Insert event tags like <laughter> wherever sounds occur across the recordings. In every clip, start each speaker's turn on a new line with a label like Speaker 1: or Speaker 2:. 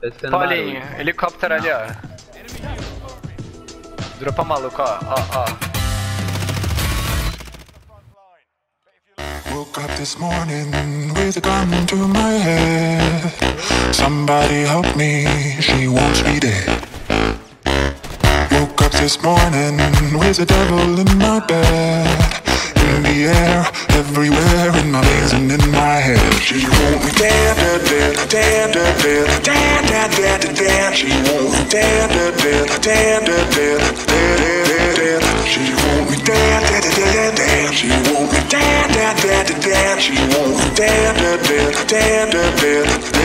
Speaker 1: Descendo
Speaker 2: Paulinho,
Speaker 1: barulho.
Speaker 2: helicóptero ali, ó. Dropa maluco, ó, ó, ó.
Speaker 3: Woke up this morning with a gun to my head. Somebody help me, she wants me dead. Woke up this morning with the devil in my bed. In the air, everywhere, in my veins and in. She wants me dead, dead, dead, dead, dead, dead, dead, dead, dead. She wants me dead, dead, dead, dead, dead, dead, dead, dead. She wants me dead, dead, dead, dead. She wants me dead, dead, dead, dead. She wants me dead, dead, dead, dead, dead,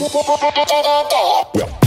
Speaker 3: Yeah.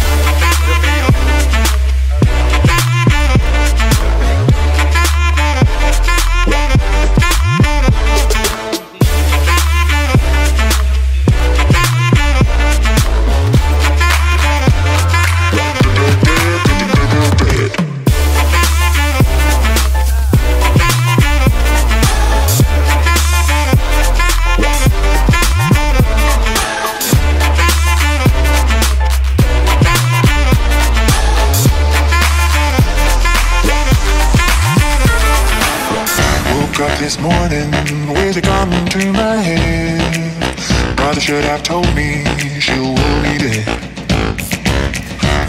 Speaker 3: Up this morning with a gun to my head. Brother should have told me she will be dead.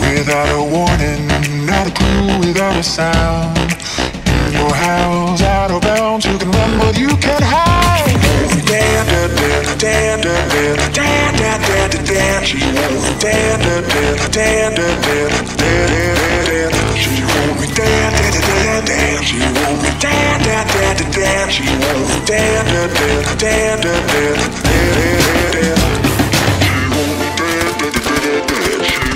Speaker 3: Without a warning, not a clue, without a sound. In your house, out of bounds, you can run, but you can't hide. Dead, dead, dead, dead, dead, dead, dead, dead, dead. She wants me dead, dead, dead, dead, dead, dead. She me dead, dead, dead, dead, dead, dead, dead, dead, dead. She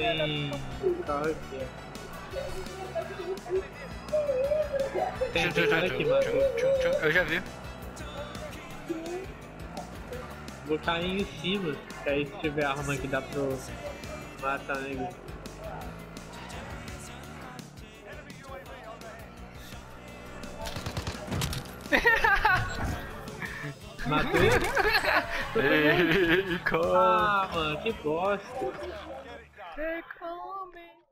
Speaker 1: Tem. Tem, tem cara aqui, mano.
Speaker 2: Eu já vi.
Speaker 1: Vou cair em cima, que aí se tiver arma que dá pra eu matar nego. <laughs> Matei?
Speaker 2: Ei. <laughs>
Speaker 1: Ah, mano, que bosta.
Speaker 2: Take on me.